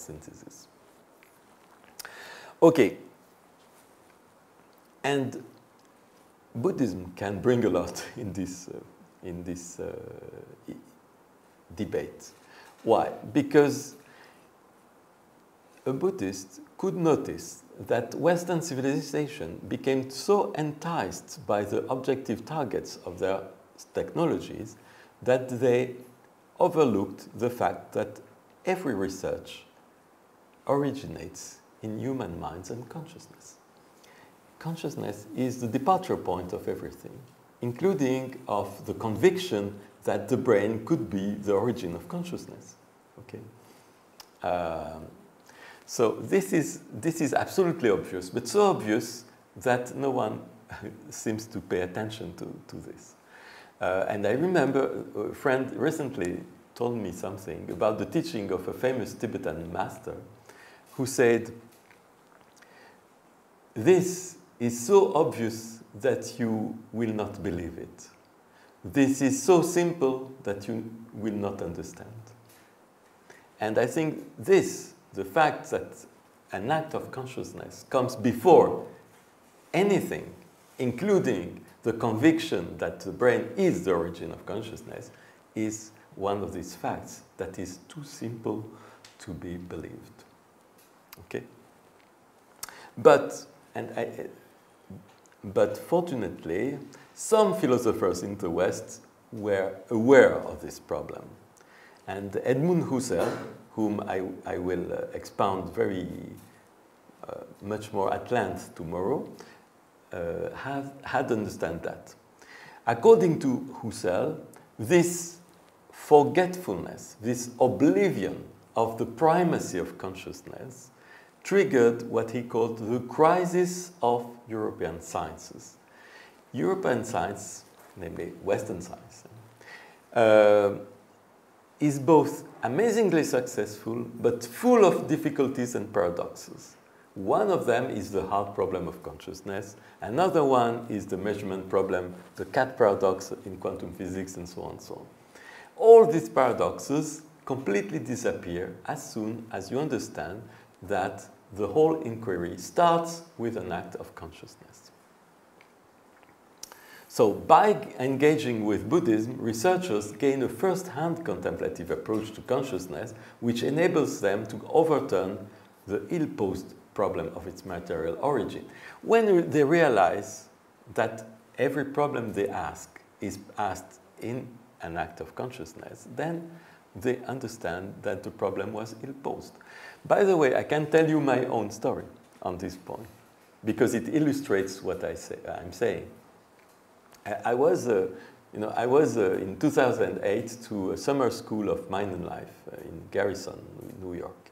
synthesis. Okay. And Buddhism can bring a lot in this, uh, in this uh, debate. Why? Because a Buddhist could notice that Western civilization became so enticed by the objective targets of their technologies that they overlooked the fact that every research originates in human minds and consciousness. Consciousness is the departure point of everything, including of the conviction that the brain could be the origin of consciousness. Okay. Um, so this is, this is absolutely obvious, but so obvious that no one seems to pay attention to, to this. Uh, and I remember a friend recently told me something about the teaching of a famous Tibetan master who said, This is so obvious that you will not believe it. This is so simple that you will not understand. And I think this the fact that an act of consciousness comes before anything, including the conviction that the brain is the origin of consciousness, is one of these facts that is too simple to be believed. Okay? But, and I, but fortunately, some philosophers in the West were aware of this problem. And Edmund Husserl, whom I, I will uh, expound very uh, much more at length tomorrow, uh, have, had understand that. According to Husserl, this forgetfulness, this oblivion of the primacy of consciousness triggered what he called the crisis of European sciences. European science, namely Western science, uh, is both amazingly successful but full of difficulties and paradoxes. One of them is the hard problem of consciousness. Another one is the measurement problem, the cat paradox in quantum physics, and so on and so on. All these paradoxes completely disappear as soon as you understand that the whole inquiry starts with an act of consciousness. So by engaging with Buddhism, researchers gain a first-hand contemplative approach to consciousness, which enables them to overturn the ill-posed problem of its material origin. When they realize that every problem they ask is asked in an act of consciousness, then they understand that the problem was ill-posed. By the way, I can tell you my own story on this point, because it illustrates what I say, I'm saying. I was, uh, you know, I was uh, in 2008 to a summer school of mind and life uh, in Garrison, New York.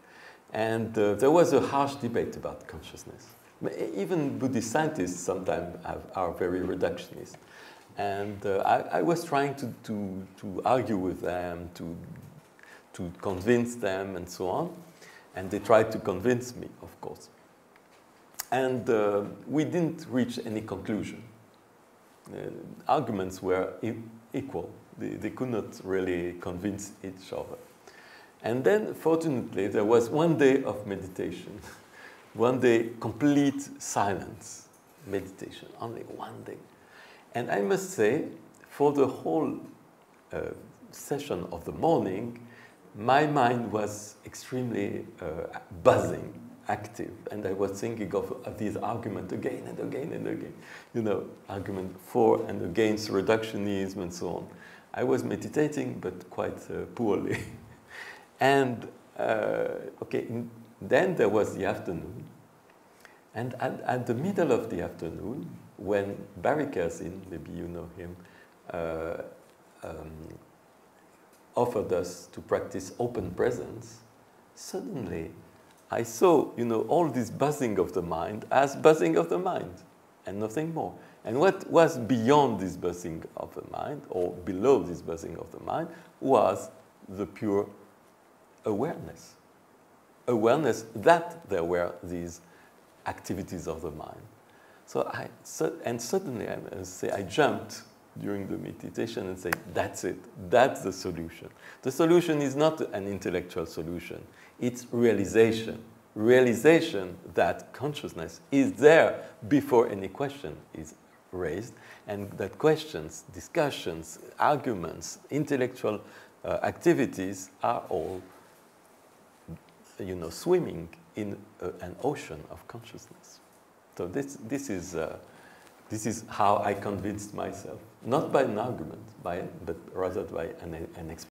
And uh, there was a harsh debate about consciousness. Even Buddhist scientists sometimes have, are very reductionist. And uh, I, I, was trying to, to, to argue with them, to, to convince them, and so on. And they tried to convince me, of course. And uh, we didn't reach any conclusion. Uh, arguments were equal. They, they could not really convince each other. And then, fortunately, there was one day of meditation, one day complete silence meditation, only one day. And I must say, for the whole uh, session of the morning, my mind was extremely uh, buzzing active. And I was thinking of, of these arguments again and again and again. You know, argument for and against reductionism and so on. I was meditating, but quite uh, poorly. and, uh, okay, then there was the afternoon. And at, at, the middle of the afternoon, when Barry Kerzin, maybe you know him, uh, um, offered us to practice open presence, suddenly I saw, you know, all this buzzing of the mind as buzzing of the mind and nothing more. And what was beyond this buzzing of the mind, or below this buzzing of the mind, was the pure awareness. Awareness that there were these activities of the mind. So I, so, and suddenly I say I jumped during the meditation and say, that's it, that's the solution. The solution is not an intellectual solution, it's realization. Realization that consciousness is there before any question is raised, and that questions, discussions, arguments, intellectual uh, activities are all you know, swimming in uh, an ocean of consciousness. So this, this, is, uh, this is how I convinced myself, not by an argument, by, but rather by an, an experience.